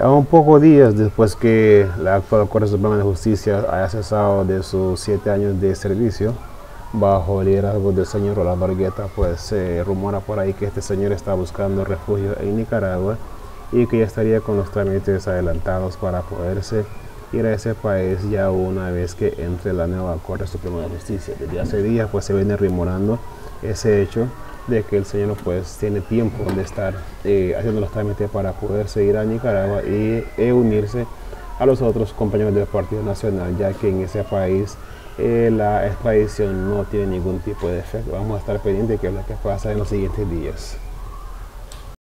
A un poco días después que la actual Corte Suprema de Justicia haya cesado de sus siete años de servicio, bajo el liderazgo del señor Rolando Argueta, pues se rumora por ahí que este señor está buscando refugio en Nicaragua y que ya estaría con los trámites adelantados para poderse ir a ese país ya una vez que entre la nueva Corte Suprema de Justicia. Desde hace días pues se viene rumorando ese hecho de que el señor pues tiene tiempo de estar eh, haciendo los trámites para poder seguir a Nicaragua y e unirse a los otros compañeros del Partido Nacional, ya que en ese país eh, la extradición no tiene ningún tipo de efecto. Vamos a estar pendientes de qué es lo que pasa en los siguientes días.